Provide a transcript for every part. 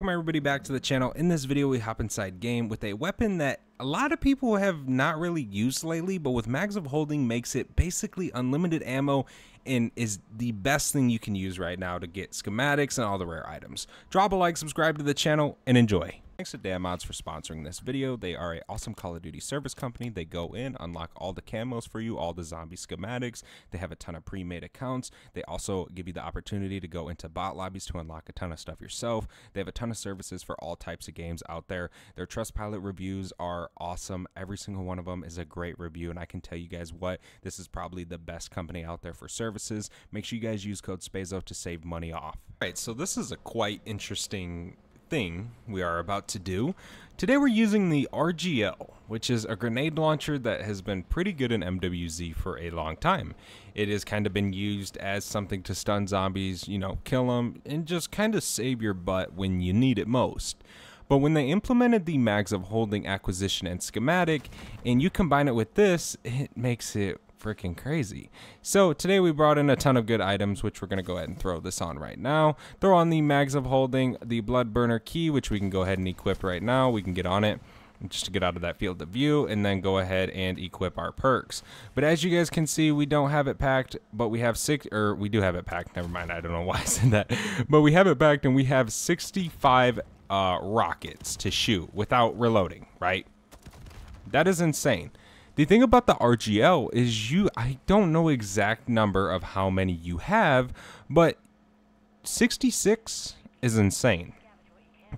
Welcome everybody back to the channel. In this video we hop inside game with a weapon that a lot of people have not really used lately, but with Mags of Holding makes it basically unlimited ammo and is the best thing you can use right now to get schematics and all the rare items. Drop a like, subscribe to the channel, and enjoy. Thanks to DamnModz for sponsoring this video. They are a awesome Call of Duty service company. They go in, unlock all the camos for you, all the zombie schematics. They have a ton of pre-made accounts. They also give you the opportunity to go into bot lobbies to unlock a ton of stuff yourself. They have a ton of services for all types of games out there. Their Trustpilot reviews are awesome. Every single one of them is a great review, and I can tell you guys what, this is probably the best company out there for services. Make sure you guys use code SPAZO to save money off. All right, so this is a quite interesting thing we are about to do. Today we're using the RGL, which is a grenade launcher that has been pretty good in MWZ for a long time. It has kind of been used as something to stun zombies, you know, kill them, and just kind of save your butt when you need it most. But when they implemented the mags of holding acquisition and schematic, and you combine it with this, it makes it freaking crazy. So today we brought in a ton of good items, which we're going to go ahead and throw this on right now. Throw on the mags of holding, the blood burner key, which we can go ahead and equip right now. We can get on it just to get out of that field of view and then go ahead and equip our perks. But as you guys can see, we don't have it packed, but we have six, or we do have it packed. Never mind. I don't know why I said that, but we have it packed and we have 65 uh, rockets to shoot without reloading, right? That is insane. The thing about the RGL is you, I don't know exact number of how many you have, but 66 is insane.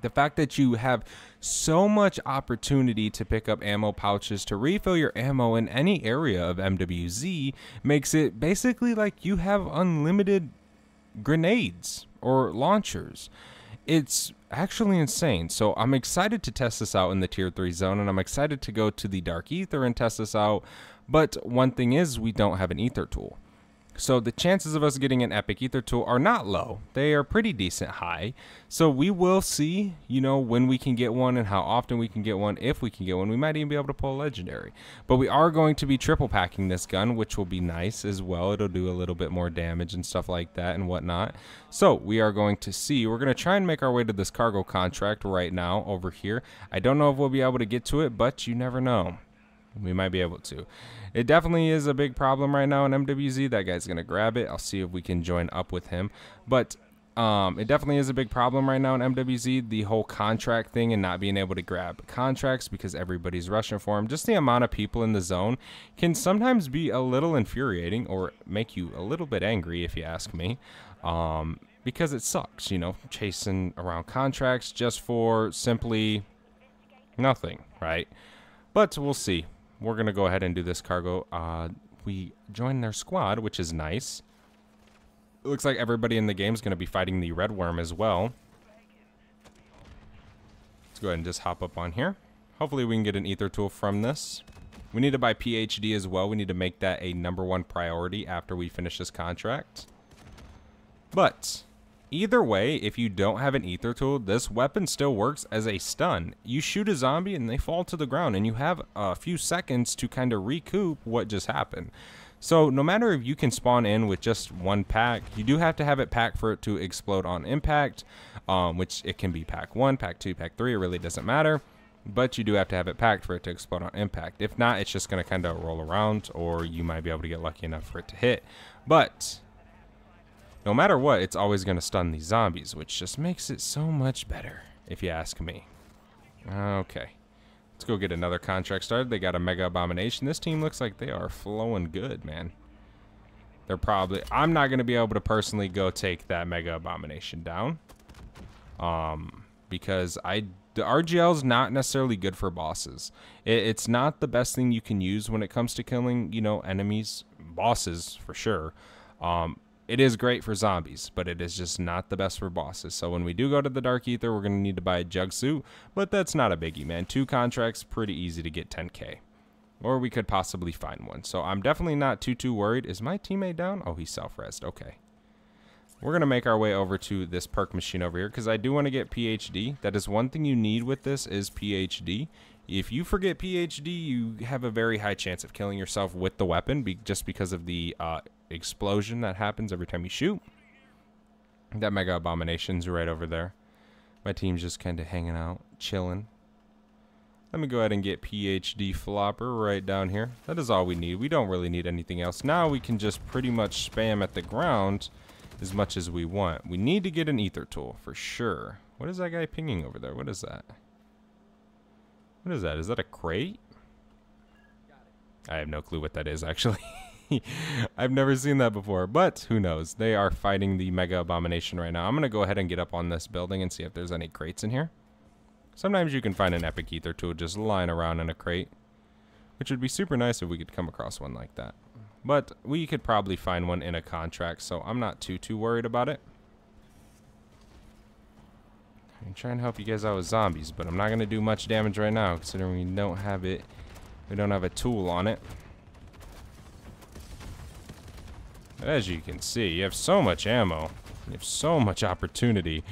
The fact that you have so much opportunity to pick up ammo pouches to refill your ammo in any area of MWZ makes it basically like you have unlimited grenades or launchers it's actually insane. So I'm excited to test this out in the tier 3 zone and I'm excited to go to the dark aether and test this out. But one thing is we don't have an aether tool. So the chances of us getting an epic aether tool are not low. They are pretty decent high. So we will see, you know, when we can get one and how often we can get one. If we can get one, we might even be able to pull a legendary. But we are going to be triple packing this gun, which will be nice as well. It'll do a little bit more damage and stuff like that and whatnot. So we are going to see. We're going to try and make our way to this cargo contract right now over here. I don't know if we'll be able to get to it, but you never know. We might be able to. It definitely is a big problem right now in MWZ. That guy's going to grab it. I'll see if we can join up with him. But um, it definitely is a big problem right now in MWZ. The whole contract thing and not being able to grab contracts because everybody's rushing for them. Just the amount of people in the zone can sometimes be a little infuriating or make you a little bit angry, if you ask me. Um, because it sucks, you know, chasing around contracts just for simply nothing, right? But we'll see we're going to go ahead and do this cargo. Uh, we join their squad, which is nice. It looks like everybody in the game is going to be fighting the red worm as well. Let's go ahead and just hop up on here. Hopefully we can get an aether tool from this. We need to buy PhD as well. We need to make that a number one priority after we finish this contract. But Either way, if you don't have an aether tool, this weapon still works as a stun. You shoot a zombie and they fall to the ground and you have a few seconds to kind of recoup what just happened. So no matter if you can spawn in with just one pack, you do have to have it packed for it to explode on impact, um, which it can be pack 1, pack 2, pack 3, it really doesn't matter. But you do have to have it packed for it to explode on impact. If not, it's just going to kind of roll around or you might be able to get lucky enough for it to hit. But no matter what, it's always going to stun these zombies, which just makes it so much better, if you ask me. Okay. Let's go get another contract started. They got a Mega Abomination. This team looks like they are flowing good, man. They're probably... I'm not going to be able to personally go take that Mega Abomination down. Um, because I... The RGL is not necessarily good for bosses. It, it's not the best thing you can use when it comes to killing, you know, enemies, bosses, for sure. Um, it is great for zombies, but it is just not the best for bosses. So when we do go to the Dark Aether, we're going to need to buy a Jug Suit, but that's not a biggie, man. Two contracts, pretty easy to get 10k. Or we could possibly find one. So I'm definitely not too, too worried. Is my teammate down? Oh, he's self-resed. Okay. We're going to make our way over to this perk machine over here because I do want to get PhD. That is one thing you need with this is PhD. If you forget PhD, you have a very high chance of killing yourself with the weapon be just because of the uh, explosion that happens every time you shoot. That Mega Abomination's right over there. My team's just kind of hanging out, chilling. Let me go ahead and get PhD Flopper right down here. That is all we need. We don't really need anything else. Now we can just pretty much spam at the ground as much as we want. We need to get an aether tool for sure. What is that guy pinging over there? What is that? What is that? Is that a crate? I have no clue what that is actually. I've never seen that before, but who knows? They are fighting the Mega Abomination right now. I'm going to go ahead and get up on this building and see if there's any crates in here. Sometimes you can find an Epic Aether tool just lying around in a crate, which would be super nice if we could come across one like that. But we could probably find one in a contract, so I'm not too, too worried about it. I'm trying to help you guys out with zombies, but I'm not going to do much damage right now, considering we don't have it. We don't have a tool on it. As you can see, you have so much ammo. You have so much opportunity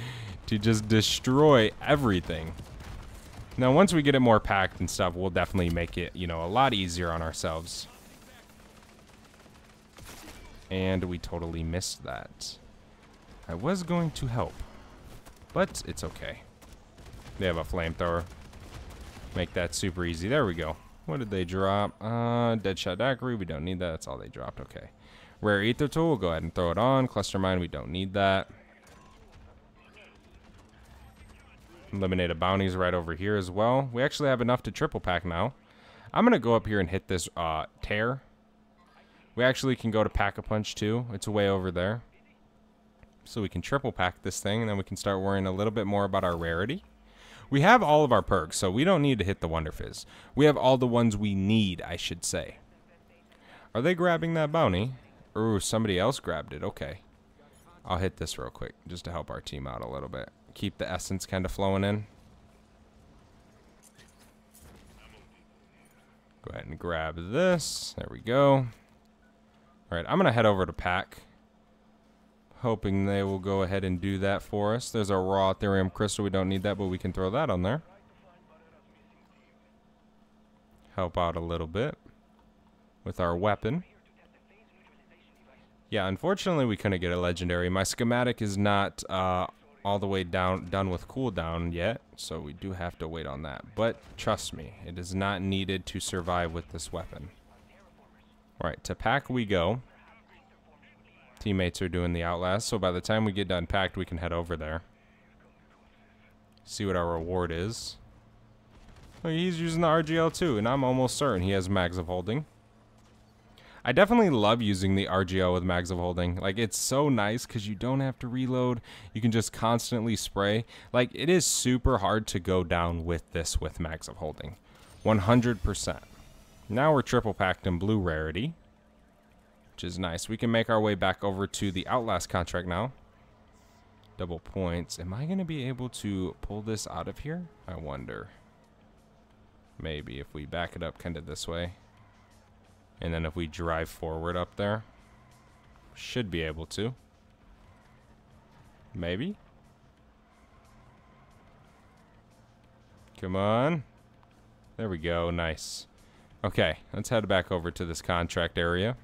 to just destroy everything. Now, once we get it more packed and stuff, we'll definitely make it, you know, a lot easier on ourselves. And we totally missed that. I was going to help, but it's okay. They have a flamethrower. Make that super easy. There we go. What did they drop? Uh, Deadshot Daiquiri. We don't need that. That's all they dropped. Okay. Rare Aether Tool, we'll go ahead and throw it on. Cluster Mine, we don't need that. Eliminated bounties right over here as well. We actually have enough to triple pack now. I'm going to go up here and hit this uh, tear. We actually can go to Pack-a-Punch too. It's way over there. So we can triple pack this thing and then we can start worrying a little bit more about our rarity. We have all of our perks, so we don't need to hit the Wonder Fizz. We have all the ones we need, I should say. Are they grabbing that bounty? Ooh, somebody else grabbed it. Okay. I'll hit this real quick just to help our team out a little bit. Keep the essence kind of flowing in. Go ahead and grab this. There we go. Alright, I'm going to head over to Pack. Hoping they will go ahead and do that for us. There's a raw Aetherium crystal. We don't need that, but we can throw that on there. Help out a little bit with our weapon. Yeah, unfortunately we couldn't get a legendary. My schematic is not uh, all the way down done with cooldown yet, so we do have to wait on that. But trust me, it is not needed to survive with this weapon. Alright, to pack we go. Teammates are doing the outlast, so by the time we get done packed, we can head over there. See what our reward is. He's using the RGL too, and I'm almost certain he has mags of holding. I definitely love using the RGL with mags of holding. Like, it's so nice because you don't have to reload. You can just constantly spray. Like, it is super hard to go down with this with mags of holding. 100%. Now we're triple packed in blue rarity, which is nice. We can make our way back over to the Outlast contract now. Double points. Am I going to be able to pull this out of here? I wonder. Maybe if we back it up kind of this way. And then if we drive forward up there, should be able to. Maybe. Come on. There we go. Nice. Okay, let's head back over to this contract area.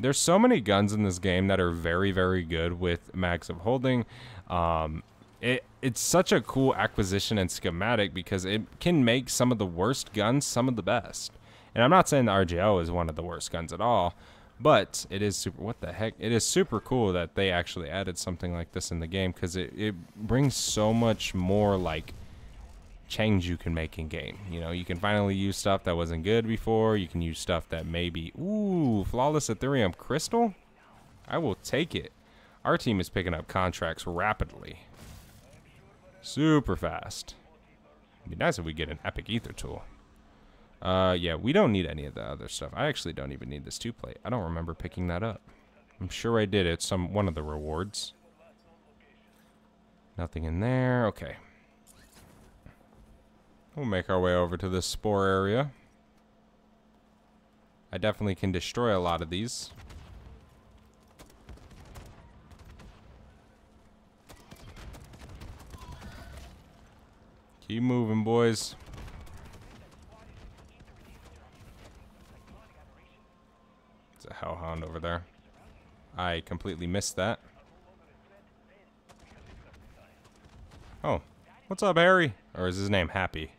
There's so many guns in this game that are very, very good with mags of holding. Um, it it's such a cool acquisition and schematic because it can make some of the worst guns some of the best. And I'm not saying the RGL is one of the worst guns at all, but it is super. What the heck? It is super cool that they actually added something like this in the game because it it brings so much more like change you can make in game. You know, you can finally use stuff that wasn't good before. You can use stuff that maybe ooh flawless Aetherium crystal. I will take it. Our team is picking up contracts rapidly. Super fast. It'd be nice if we get an epic aether tool. Uh, yeah, we don't need any of the other stuff. I actually don't even need this two plate. I don't remember picking that up. I'm sure I did. It's some one of the rewards. Nothing in there. Okay. We'll make our way over to this spore area. I definitely can destroy a lot of these. Keep moving, boys. It's a hellhound over there. I completely missed that. Oh, what's up, Harry? Or is his name Happy?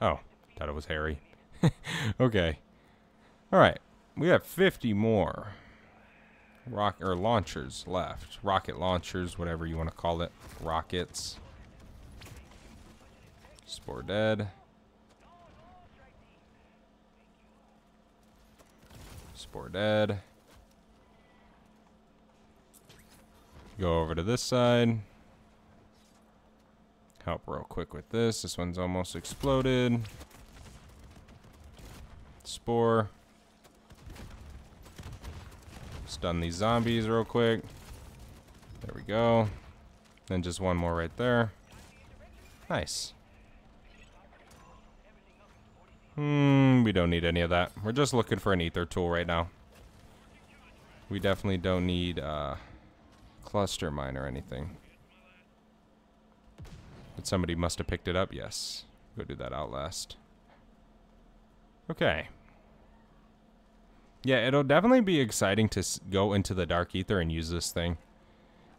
Oh, thought it was Harry. okay. All right, we have 50 more rock or launchers left. Rocket launchers, whatever you want to call it. Rockets. Spore dead. Spore dead. Go over to this side. Help real quick with this. This one's almost exploded. Spore. Stun these zombies real quick. There we go. Then just one more right there. Nice. Hmm, we don't need any of that. We're just looking for an aether tool right now. We definitely don't need uh, cluster mine or anything. But somebody must have picked it up. Yes. Go do that outlast. Okay. Yeah, it'll definitely be exciting to go into the Dark Aether and use this thing.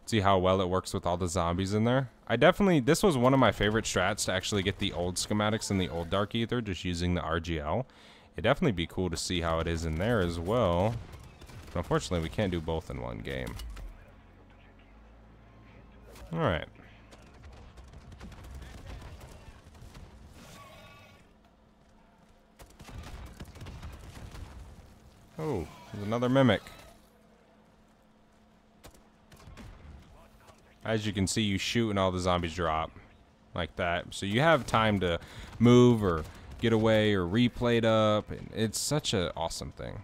See how well it works with all the zombies in there. I definitely, this was one of my favorite strats to actually get the old schematics in the old Dark Aether, just using the RGL. It'd definitely be cool to see how it is in there as well. But unfortunately, we can't do both in one game. Alright. Oh, there's another mimic. As you can see, you shoot and all the zombies drop. Like that. So you have time to move or get away or replay it up. And it's such an awesome thing.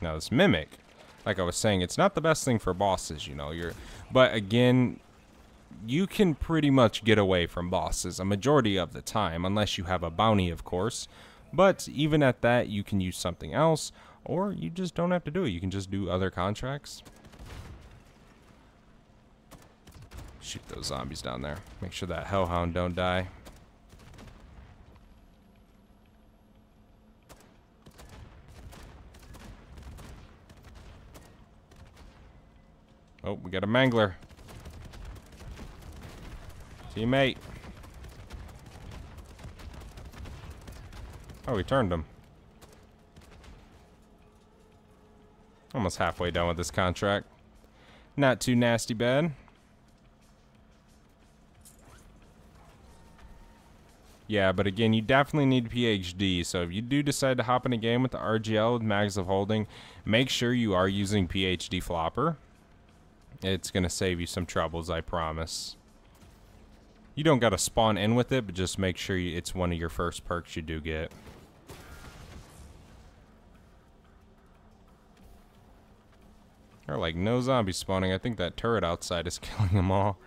Now this mimic, like I was saying, it's not the best thing for bosses, you know. You're but again, you can pretty much get away from bosses a majority of the time, unless you have a bounty, of course. But even at that, you can use something else, or you just don't have to do it. You can just do other contracts. Shoot those zombies down there. Make sure that hellhound don't die. Oh, we got a mangler. Teammate. Oh, we turned him. Almost halfway done with this contract. Not too nasty bad. Yeah, but again, you definitely need PhD. So if you do decide to hop in a game with the RGL with Mags of Holding, make sure you are using PhD Flopper. It's going to save you some troubles, I promise. You don't got to spawn in with it, but just make sure you, it's one of your first perks you do get. There are like no zombies spawning. I think that turret outside is killing them all.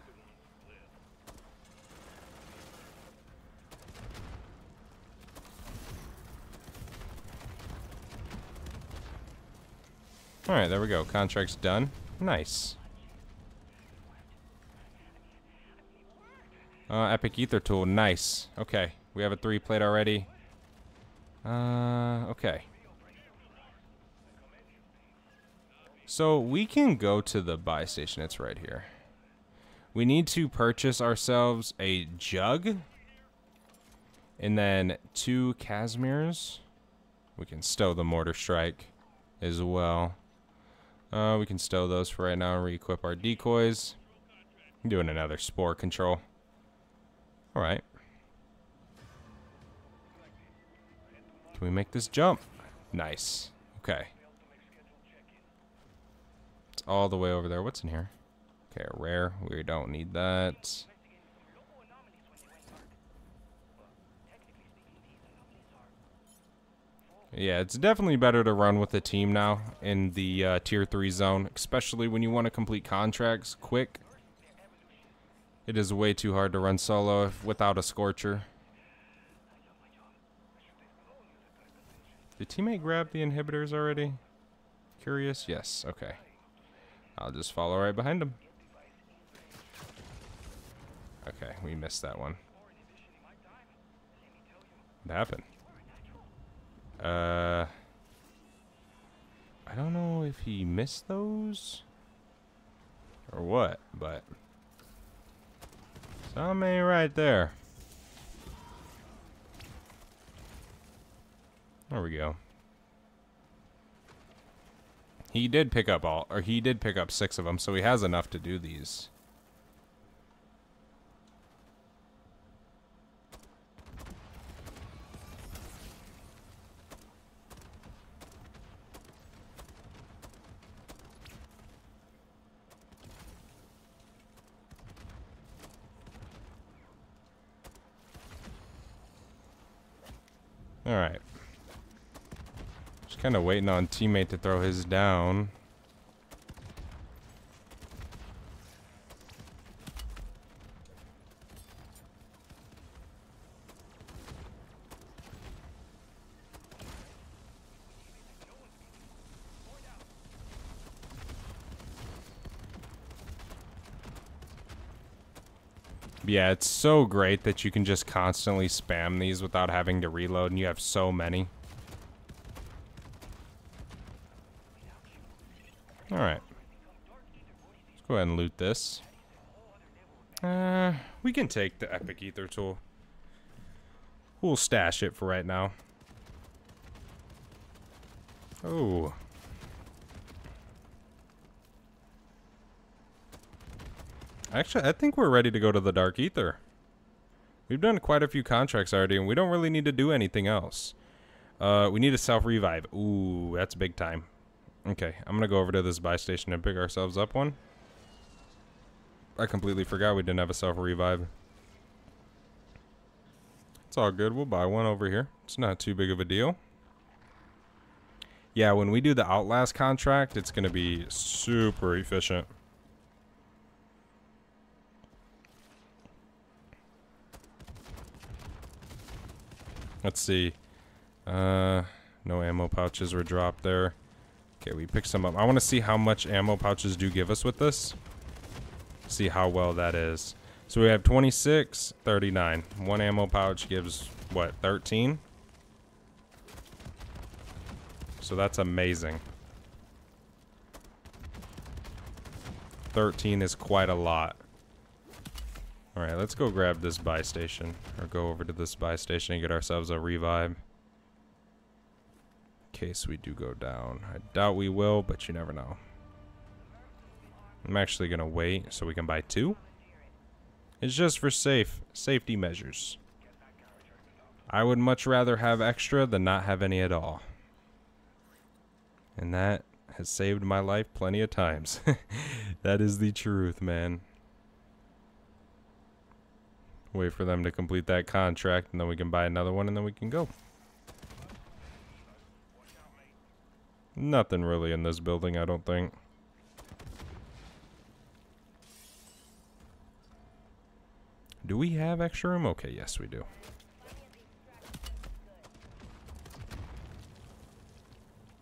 Alright, there we go. Contract's done. Nice. Uh, Epic Aether Tool. Nice. Okay. We have a three plate already. Uh, okay. So we can go to the buy station. It's right here. We need to purchase ourselves a jug. And then two Kazimirs. We can stow the Mortar Strike as well. Uh, we can stow those for right now and re-equip our decoys. I'm doing another spore control. Alright. Can we make this jump? Nice. Okay. It's all the way over there. What's in here? Okay, rare. We don't need that. Yeah, it's definitely better to run with a team now in the uh, tier 3 zone, especially when you want to complete contracts quick. It is way too hard to run solo without a Scorcher. Did teammate grab the inhibitors already? Curious? Yes, okay. I'll just follow right behind him. Okay, we missed that one. What happened? Uh... I don't know if he missed those or what, but Somebody right there. There we go. He did pick up all, or he did pick up six of them, so he has enough to do these. Alright. Just kind of waiting on teammate to throw his down. Yeah, it's so great that you can just constantly spam these without having to reload, and you have so many. Alright. Let's go ahead and loot this. Uh, we can take the Epic Aether tool. We'll stash it for right now. Oh. Actually, I think we're ready to go to the Dark Aether. We've done quite a few contracts already, and we don't really need to do anything else. Uh, we need a self-revive. Ooh, that's big time. Okay, I'm going to go over to this buy station and pick ourselves up one. I completely forgot we didn't have a self-revive. It's all good. We'll buy one over here. It's not too big of a deal. Yeah, when we do the Outlast contract, it's going to be super efficient. Let's see. Uh, no ammo pouches were dropped there. Okay, we picked some up. I want to see how much ammo pouches do give us with this. See how well that is. So we have 26, 39. One ammo pouch gives, what, 13? So that's amazing. 13 is quite a lot. Alright, let's go grab this buy station. Or go over to this buy station and get ourselves a revive. In case we do go down. I doubt we will, but you never know. I'm actually going to wait so we can buy two. It's just for safe safety measures. I would much rather have extra than not have any at all. And that has saved my life plenty of times. that is the truth, man. Wait for them to complete that contract, and then we can buy another one, and then we can go. Nothing really in this building, I don't think. Do we have extra room? Okay, yes we do.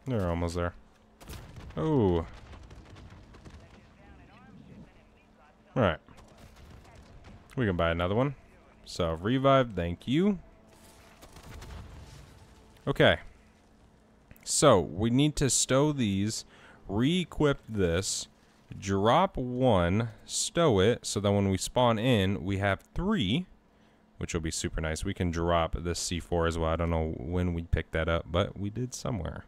They're almost there. Oh. Alright. We can buy another one. So, revive, thank you. Okay. So, we need to stow these, re-equip this, drop one, stow it, so that when we spawn in, we have three, which will be super nice. We can drop this C4 as well. I don't know when we picked that up, but we did somewhere.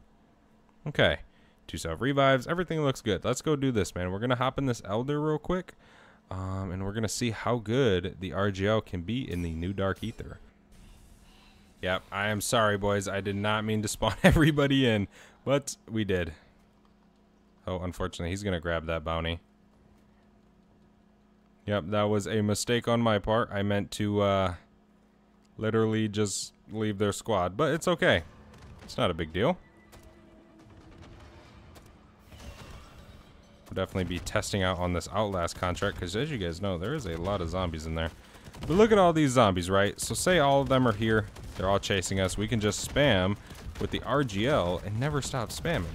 Okay. Two self-revives. Everything looks good. Let's go do this, man. We're going to hop in this Elder real quick. Um, and we're going to see how good the RGL can be in the new Dark Aether. Yep, I am sorry, boys. I did not mean to spawn everybody in, but we did. Oh, unfortunately, he's going to grab that bounty. Yep, that was a mistake on my part. I meant to uh, literally just leave their squad, but it's okay. It's not a big deal. Definitely be testing out on this Outlast contract, because as you guys know, there is a lot of zombies in there. But look at all these zombies, right? So say all of them are here, they're all chasing us. We can just spam with the RGL and never stop spamming.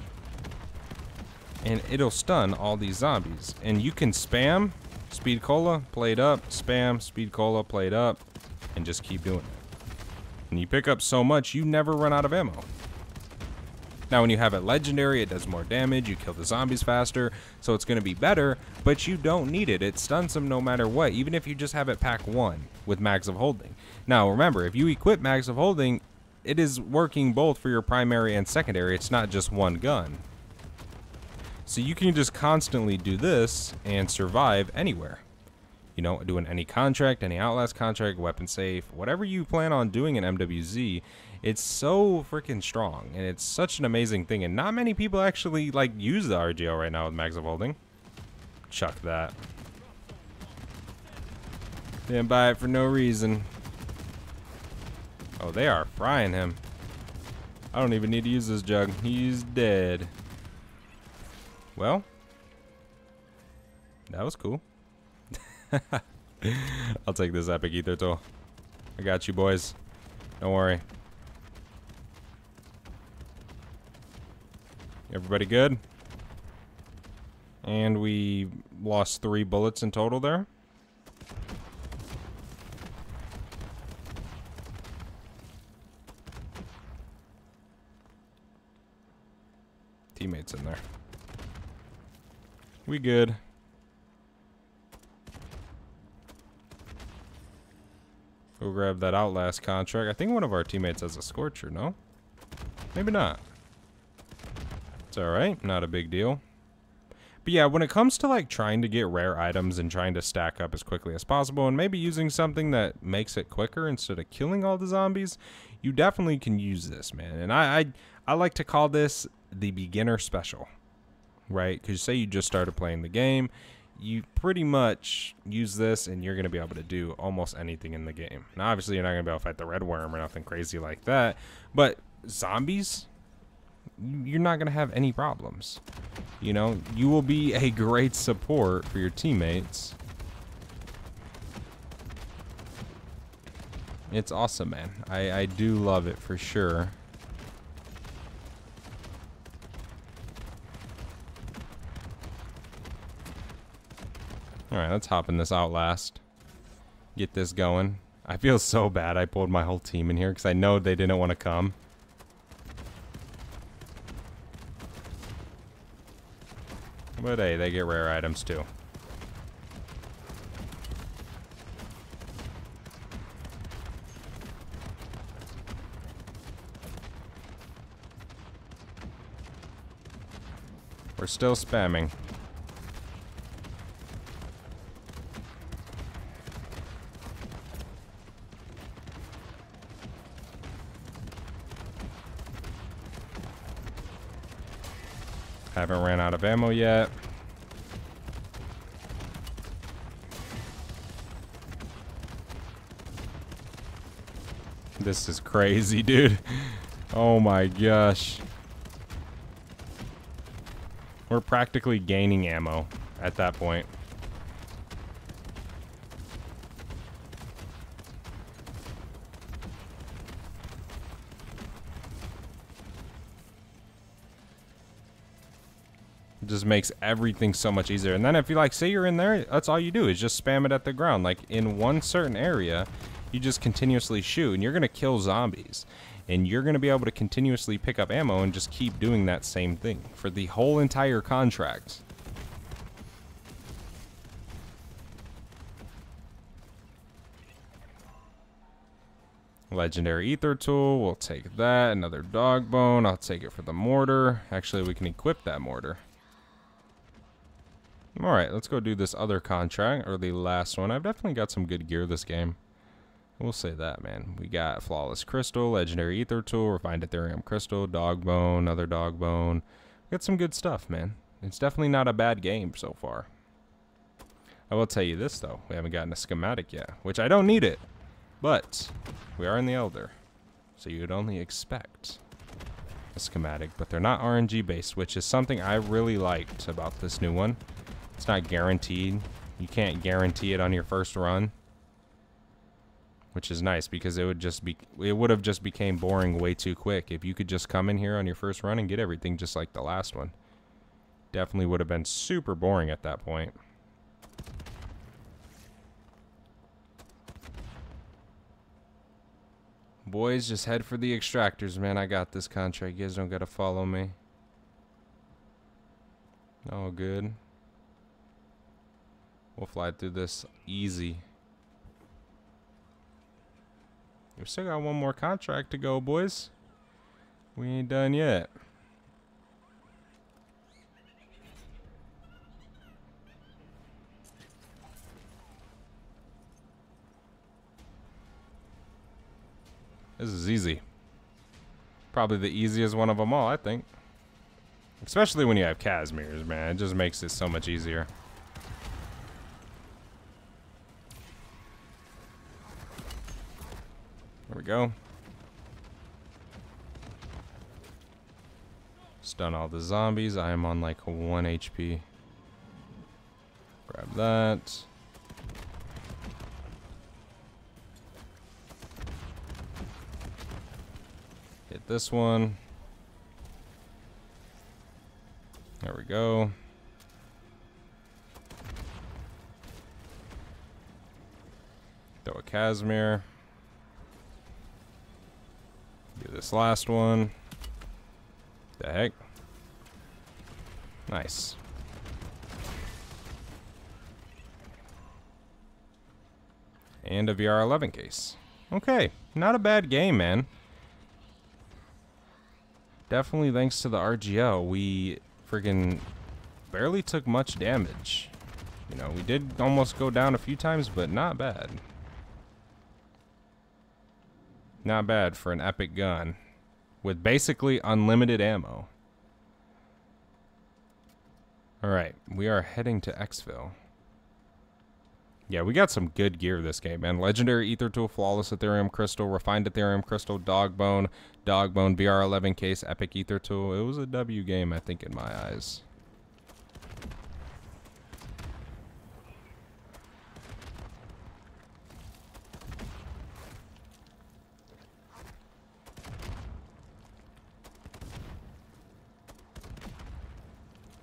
And it'll stun all these zombies. And you can spam, speed cola, played up, spam, speed cola, played up, and just keep doing it. And you pick up so much, you never run out of ammo. Now, when you have it legendary, it does more damage, you kill the zombies faster, so it's going to be better, but you don't need it. It stuns them no matter what, even if you just have it pack 1 with Mags of Holding. Now, remember, if you equip Mags of Holding, it is working both for your primary and secondary. It's not just one gun. So you can just constantly do this and survive anywhere. You know, doing any contract, any Outlast contract, weapon safe, whatever you plan on doing in MWZ, it's so freaking strong and it's such an amazing thing. And not many people actually like use the RGL right now with Mags of Holding. Chuck that. Didn't buy it for no reason. Oh, they are frying him. I don't even need to use this jug. He's dead. Well, that was cool. I'll take this epic aether tool. I got you boys. Don't worry. Everybody good? And we lost three bullets in total there. Teammates in there. We good. We'll grab that Outlast contract. I think one of our teammates has a Scorcher, no? Maybe not. Alright, not a big deal. But yeah, when it comes to like trying to get rare items and trying to stack up as quickly as possible and maybe using something that makes it quicker instead of killing all the zombies, you definitely can use this, man. And I I, I like to call this the beginner special right? Because say you just started playing the game, you pretty much use this and you're going to be able to do almost anything in the game. Now, obviously, you're not going to be able to fight the red worm or nothing crazy like that, but zombies, you're not going to have any problems. You know, you will be a great support for your teammates. It's awesome, man. I, I do love it for sure. Alright, let's hop in this Outlast. Get this going. I feel so bad I pulled my whole team in here because I know they didn't want to come. But hey, they get rare items too. We're still spamming. Haven't ran out of ammo yet. This is crazy, dude. Oh my gosh. We're practically gaining ammo at that point. Just makes everything so much easier. And then if you like, say you're in there, that's all you do is just spam it at the ground. Like in one certain area, you just continuously shoot and you're going to kill zombies. And you're going to be able to continuously pick up ammo and just keep doing that same thing for the whole entire contract. Legendary Aether Tool, we'll take that. Another dog bone, I'll take it for the mortar. Actually, we can equip that mortar. Alright, let's go do this other contract, or the last one. I've definitely got some good gear this game. We'll say that, man. We got Flawless Crystal, Legendary Aether Tool, Refined Aetherium Crystal, Dog Bone, another Dog Bone. We got some good stuff, man. It's definitely not a bad game so far. I will tell you this, though. We haven't gotten a schematic yet, which I don't need it. But we are in the Elder, so you'd only expect a schematic. But they're not RNG based, which is something I really liked about this new one. It's not guaranteed. You can't guarantee it on your first run. Which is nice because it would just be it would have just became boring way too quick if you could just come in here on your first run and get everything just like the last one. Definitely would have been super boring at that point. Boys, just head for the extractors, man. I got this contract. You guys don't gotta follow me. Oh, good. We'll fly through this easy. We still got one more contract to go, boys. We ain't done yet. This is easy. Probably the easiest one of them all, I think. Especially when you have Kazimirs, man. It just makes it so much easier. There we go. Stun all the zombies. I am on like 1 HP. Grab that. Hit this one. There we go. Throw a Kazimir. Do last one. The heck? Nice. And a VR11 case. Okay, not a bad game, man definitely thanks to the RGL, we friggin' barely took much damage. You know, we did almost go down a few times, but not bad. Not bad for an epic gun. With basically unlimited ammo. Alright, we are heading to Exfil. Yeah, we got some good gear this game, man. Legendary Aether Tool, Flawless Aetherium Crystal, Refined Aetherium Crystal, Dogbone, Dogbone, VR11 case, Epic Aether Tool. It was a W game, I think, in my eyes.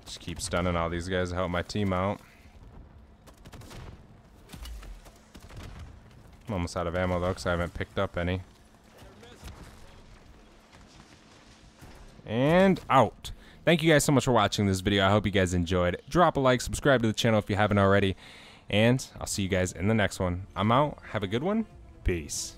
Just keep stunning all these guys, to help my team out. I'm almost out of ammo though because I haven't picked up any. And out. Thank you guys so much for watching this video. I hope you guys enjoyed. Drop a like, subscribe to the channel if you haven't already. And I'll see you guys in the next one. I'm out. Have a good one. Peace.